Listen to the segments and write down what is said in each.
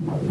you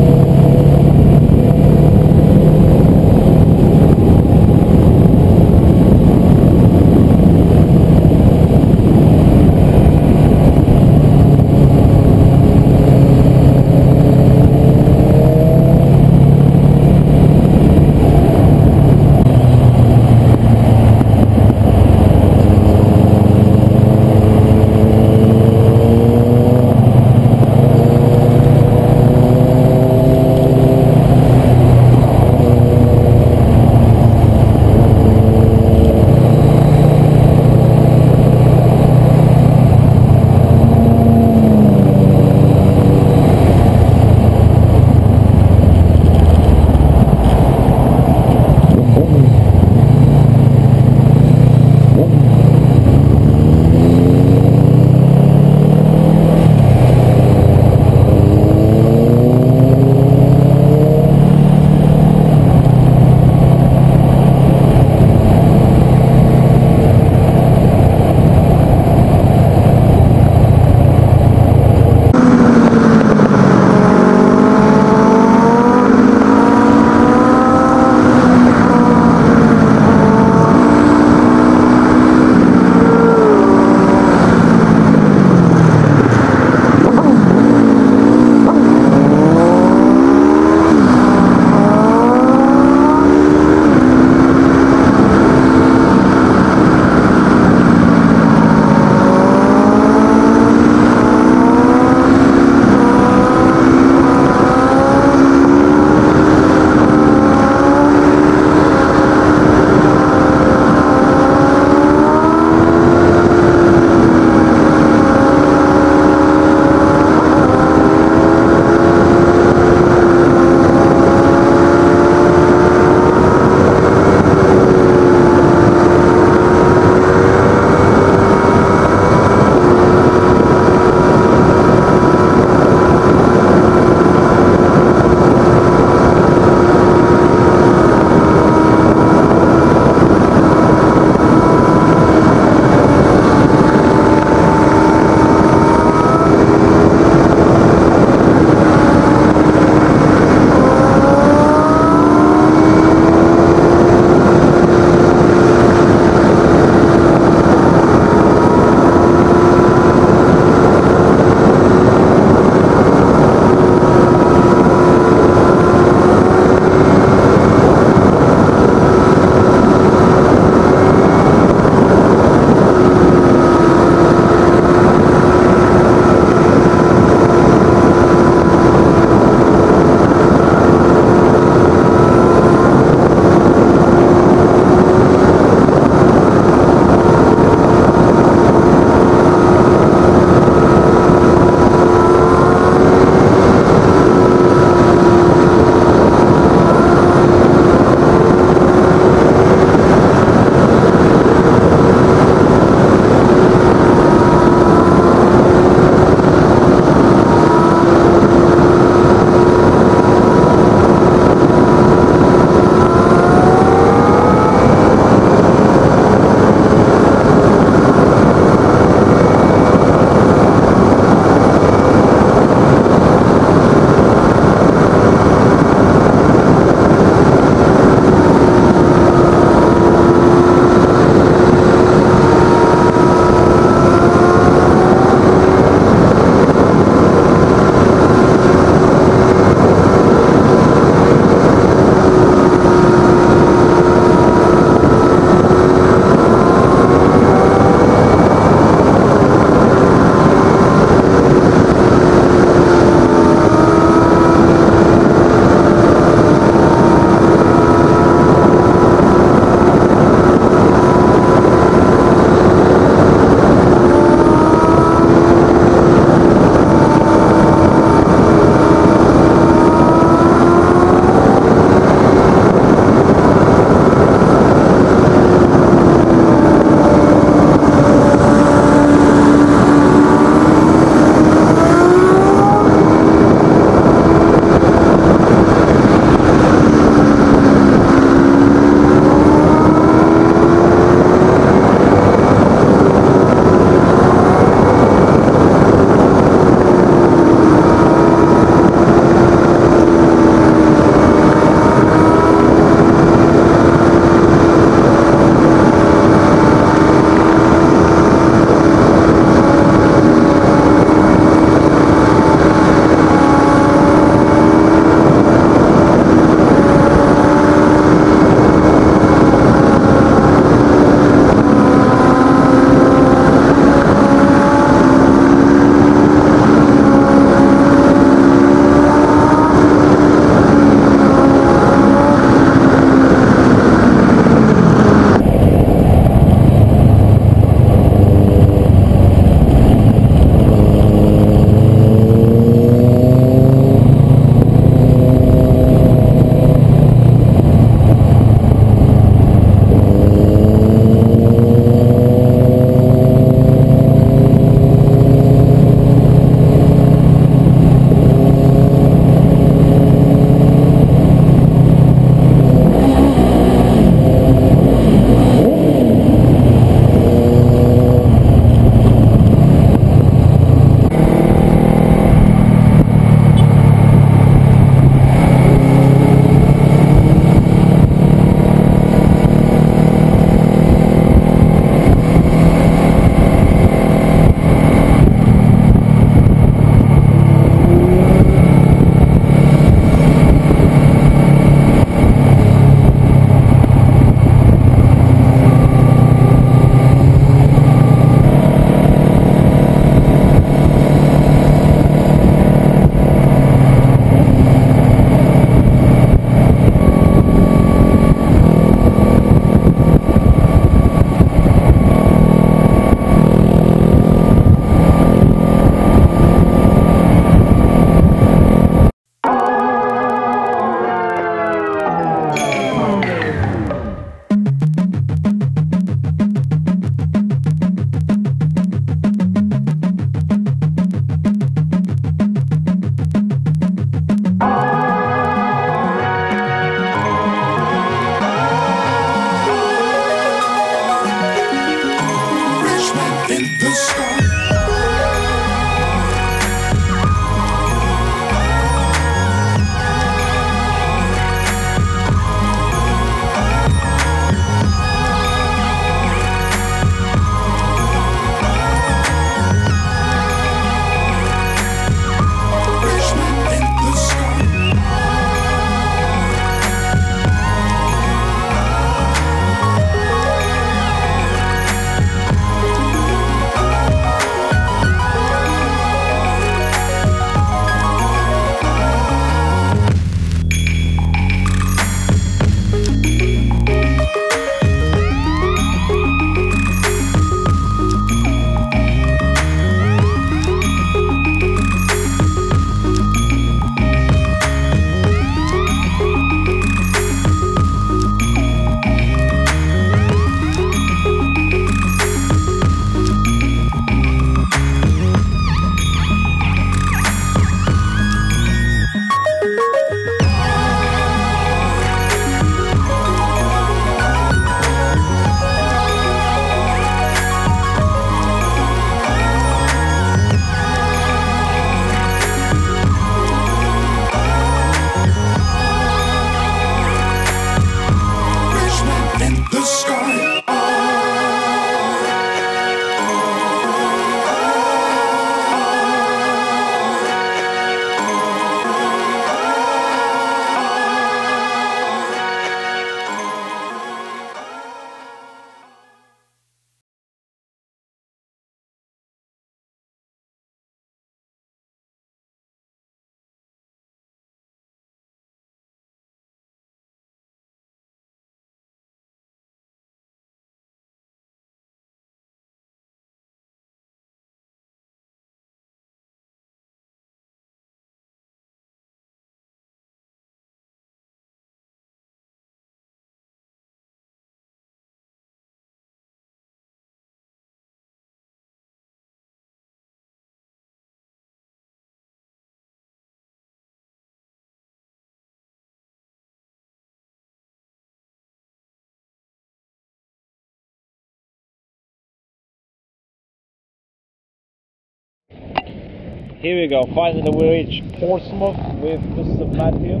Here we go. Finally, we reach Portsmouth with Mr. Matthew.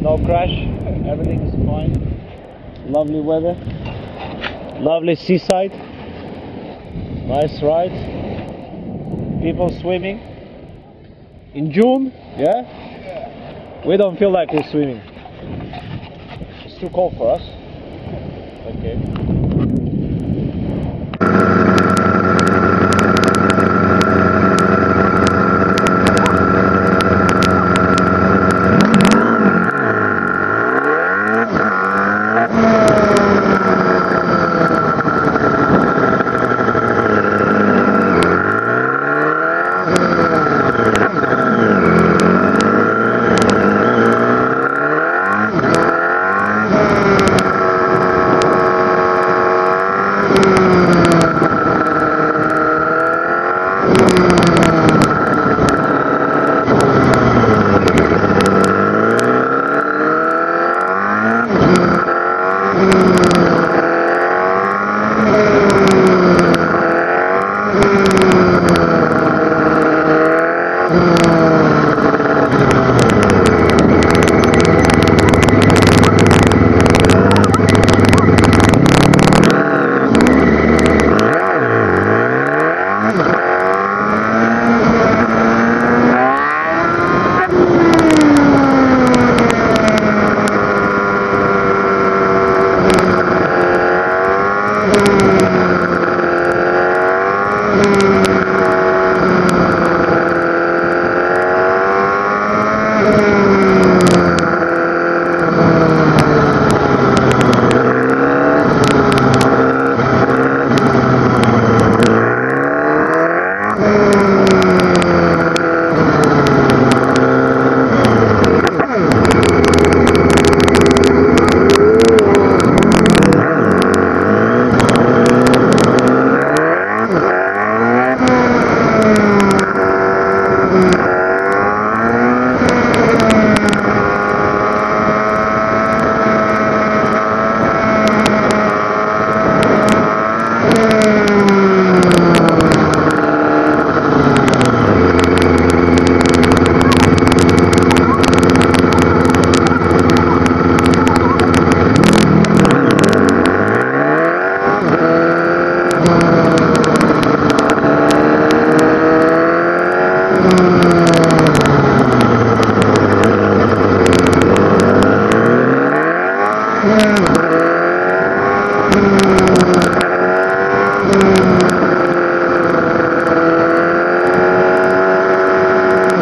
No crash. Everything is fine. Lovely weather. Lovely seaside. Nice ride. People swimming. In June, yeah? We don't feel like we're swimming. It's too cold for us. Okay.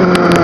Uh...